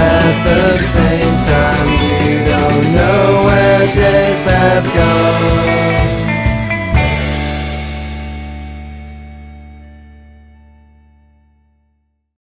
at the same time. You don't know where days have gone.